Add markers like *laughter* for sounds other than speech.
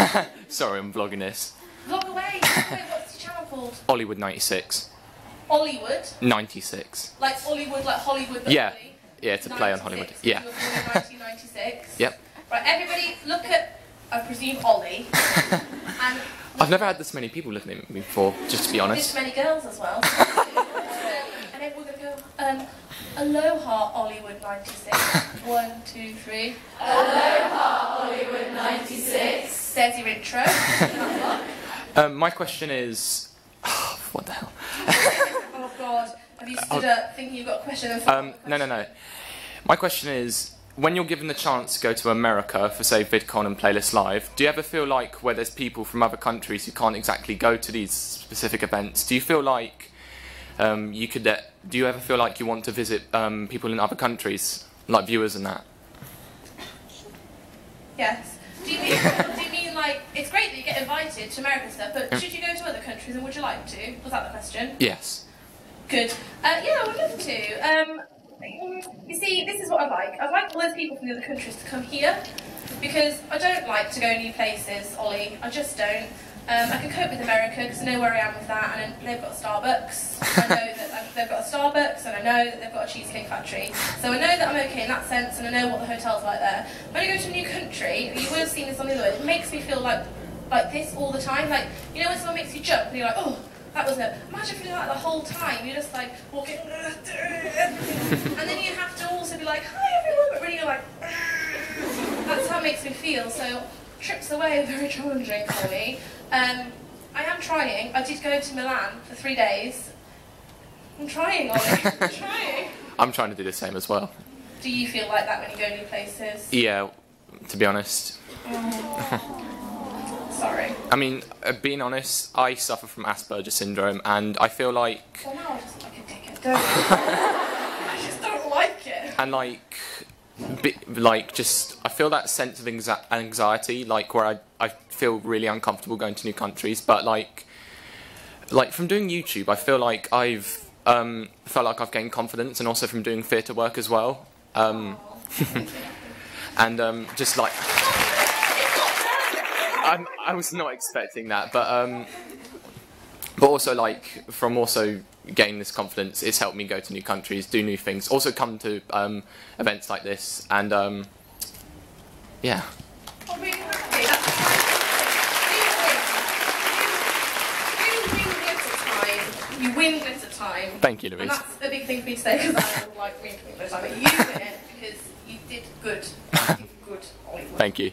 *laughs* Sorry, I'm vlogging this. Vlog away. *laughs* Wait, what's the channel called? Olliewood 96. Hollywood. 96. Like Hollywood, like Hollywood. But Yeah. Holly. Yeah, to play on Hollywood. You Yeah. were born 1996. Yep. Right, everybody, look at, I presume, Ollie. *laughs* and I've never had this many people looking at me before, just to be honest. this honest. many girls as well. and then we're going to go, um, Aloha Olliewood 96. One, two, three. Aloha Olliewood 96. There's your intro. Um, my question is. *sighs* what the hell? *laughs* oh God. Have you stood up thinking you've got a question and Um, no, no, no. My question is when you're given the chance to go to America for, say, VidCon and Playlist Live, do you ever feel like where there's people from other countries who can't exactly go to these specific events, do you feel like um, you could. Uh, do you ever feel like you want to visit um, people in other countries, like viewers and that? Yes. Do you *laughs* like, it's great that you get invited to American stuff, but should you go to other countries and would you like to? Was that the question? Yes. Good. Uh, yeah, I would love to. Um, you see, this is what I like. I like all those people from the other countries to come here because I don't like to go new places, Ollie. I just don't. Um, I can cope with America because I know where I am with that, and they've got Starbucks. I know that they've got a Starbucks, and I know that they've got a cheesecake factory. So I know that I'm okay in that sense, and I know what the hotel's like there. When I go to a new country, you will have seen this on the other way. It makes me feel like like this all the time. Like you know when someone makes you jump, and you're like, oh. That was it. Imagine feeling like the whole time. You're just like walking, *laughs* and then you have to also be like, "Hi everyone," but really you're like, that's how it makes me feel. So trips away are very challenging for me. Um, I am trying. I did go to Milan for three days. I'm trying, Ollie. *laughs* I'm trying. I'm trying to do the same as well. Do you feel like that when you go new places? Yeah, to be honest. Sorry. I mean, uh, being honest, I suffer from Asperger syndrome, and I feel like, Well, now I just like a dickhead, don't I? *laughs* I just don't like it. and like, like just, I feel that sense of anxiety, like where I, I feel really uncomfortable going to new countries, but like, like from doing YouTube, I feel like I've um, felt like I've gained confidence, and also from doing theatre work as well, um, *laughs* and um, just like. I'm, I was not expecting that, but um, but also like from also gaining this confidence, it's helped me go to new countries, do new things, also come to um, events like this, and um, yeah. Really happy. You win. You win glitter time. You win glitter time. Thank you, And Louise. that's a big thing for me to say because I don't like winning glitter time. But you win it because you did good. You did good. Thank you.